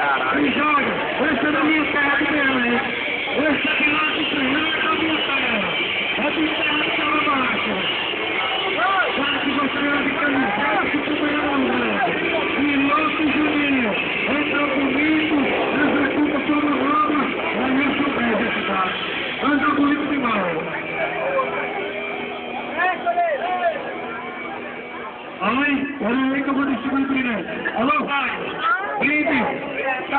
Caralho. E joga. Esse é da minha terra de Belém? Esse aqui lá de Fernando é da minha terra. É de terra de Calabaça. Para que você é de camiseta, se puder andar. Piloto Juninho. Entra comigo, executa toda a obra. Eu sou bem desse cara. Anda bonito demais. Alô? Olha aí que eu vou distribuir primeiro. Alô, pai?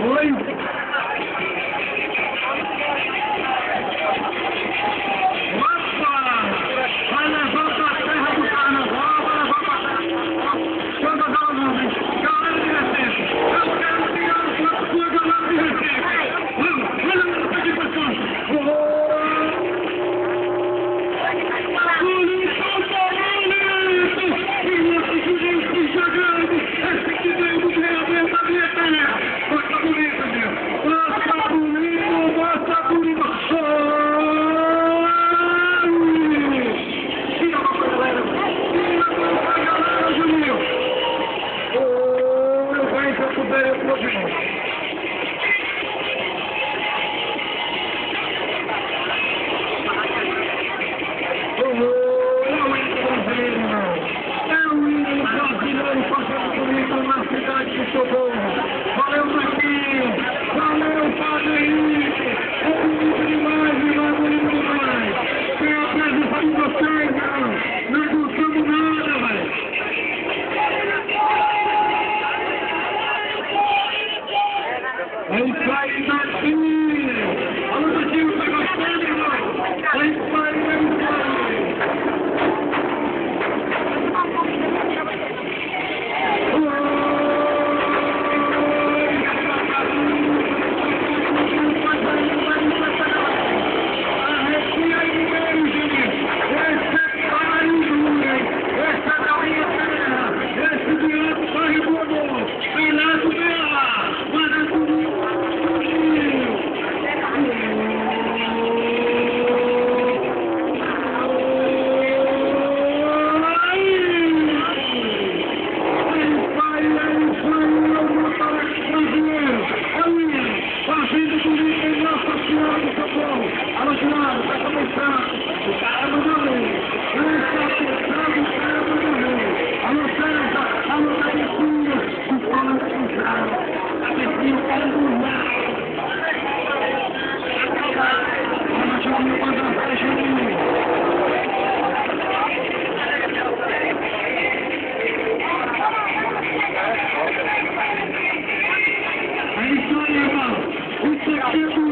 Leave pero próximo. Thank you.